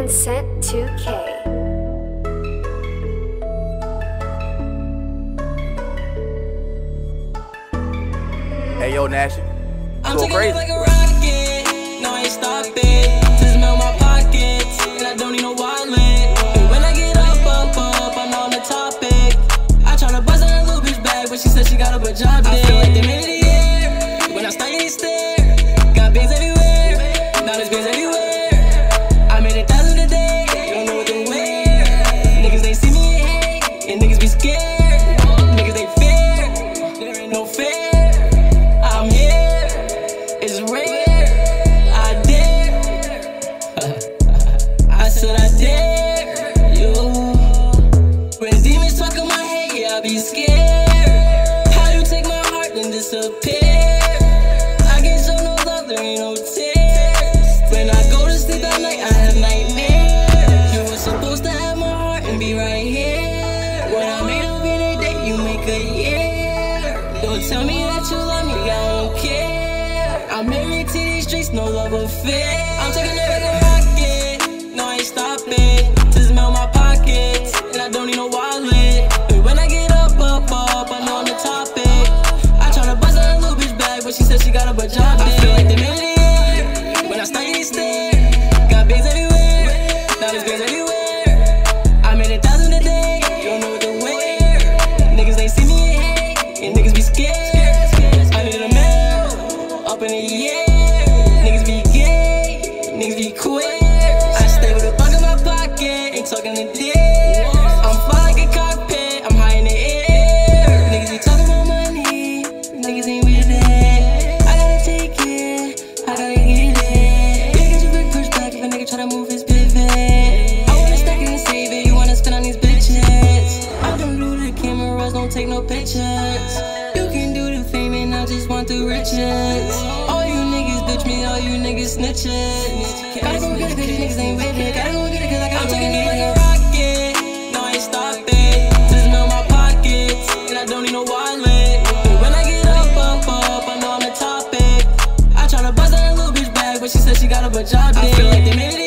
Vincent 2K. Hey yo, Nash. I'm Go taking crazy. it like a rocket. No, I ain't stopping. To smell my pockets, and I don't need no wallet. And when I get up, up, up, I'm on the topic. I tryna bust her a little bitch back, but she said she got a job. Tell me that you love me, I don't care. I'm married to these streets, no love affair. Up in the air. Niggas be gay, niggas be queer. I stay with a bug in my pocket, ain't talking to dick. I'm fly like a cockpit, I'm high in the air. Niggas be talking about money, niggas ain't with it. I gotta take it, I gotta get it. Niggas you quick push back if a nigga try to move his pivot. I wanna stack it and save it, you wanna spend on these bitches. I don't do the cameras, don't take no pictures. You can do the fame and I just want the riches you niggas snitching. Gotta go get it, cause these niggas ain't with it. Gotta go get it, cause I gotta I'm go taking it like a rocket. No, I ain't stopping. Just know my pockets, and I don't need no wallet. But when I get up, up, up, I know I'm the topic. I try to bust that little bitch back, but she said she got a vagina. I feel like they made it.